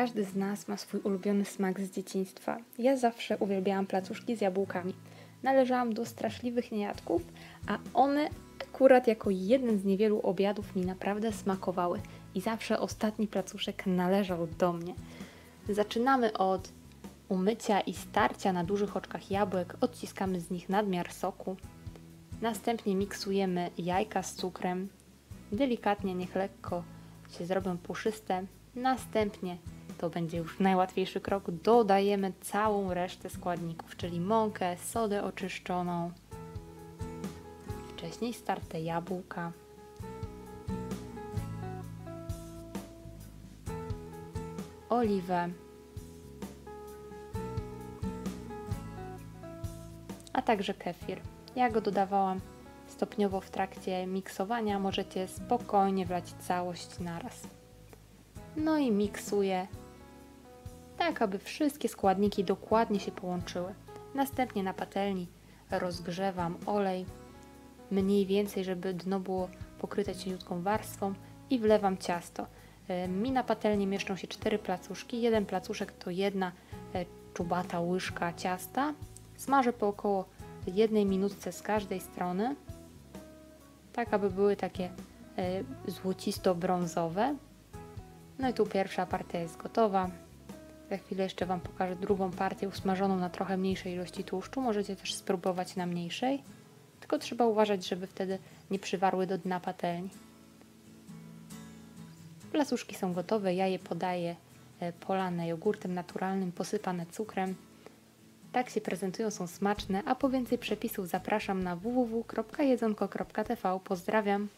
Każdy z nas ma swój ulubiony smak z dzieciństwa. Ja zawsze uwielbiałam placuszki z jabłkami. Należałam do straszliwych niejadków, a one akurat jako jeden z niewielu obiadów mi naprawdę smakowały. I zawsze ostatni placuszek należał do mnie. Zaczynamy od umycia i starcia na dużych oczkach jabłek. Odciskamy z nich nadmiar soku. Następnie miksujemy jajka z cukrem. Delikatnie, niech lekko się zrobią puszyste. Następnie to będzie już najłatwiejszy krok. Dodajemy całą resztę składników, czyli mąkę, sodę oczyszczoną, wcześniej starte jabłka, oliwę, a także kefir. Ja go dodawałam stopniowo w trakcie miksowania. Możecie spokojnie wlać całość naraz. No i miksuję tak, aby wszystkie składniki dokładnie się połączyły. Następnie na patelni rozgrzewam olej, mniej więcej, żeby dno było pokryte cieniutką warstwą i wlewam ciasto. E, mi na patelni mieszczą się cztery placuszki. Jeden placuszek to jedna e, czubata łyżka ciasta. Smażę po około jednej minutce z każdej strony, tak aby były takie e, złocisto-brązowe. No i tu pierwsza partia jest gotowa. Za chwilę jeszcze Wam pokażę drugą partię usmażoną na trochę mniejszej ilości tłuszczu. Możecie też spróbować na mniejszej, tylko trzeba uważać, żeby wtedy nie przywarły do dna patelni. Plasuszki są gotowe, ja je podaję e, polane jogurtem naturalnym, posypane cukrem. Tak się prezentują, są smaczne, a po więcej przepisów zapraszam na www.jedzonko.tv. Pozdrawiam!